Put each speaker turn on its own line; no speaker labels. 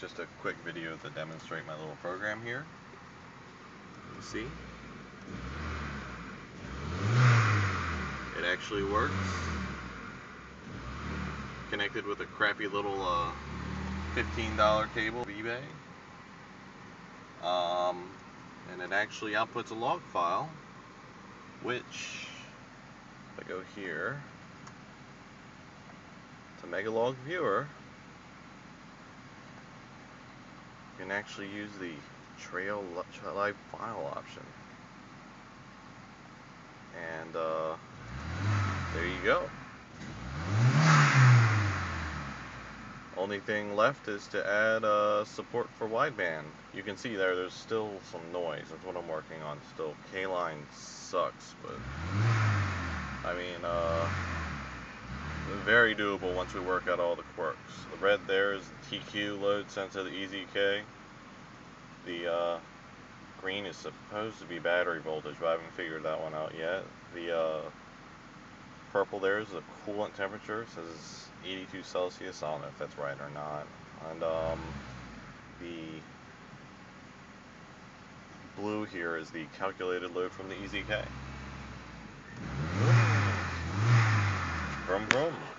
just a quick video to demonstrate my little program here. You see? It actually works. Connected with a crappy little uh, $15 cable eBay. Um, and it actually outputs a log file, which, if I go here, to Megalog Viewer, you can actually use the trail live file option. And uh, there you go. Only thing left is to add uh, support for wideband. You can see there, there's still some noise. That's what I'm working on still. K-line sucks, but I mean, uh, very doable once we work out all the quirks. The red there is the TQ load sensor, to the EZK. The uh, green is supposed to be battery voltage, but I haven't figured that one out yet. The uh, purple there is the coolant temperature. It says 82 Celsius. I don't know if that's right or not. And um, the blue here is the calculated load from the EZK. Vroom.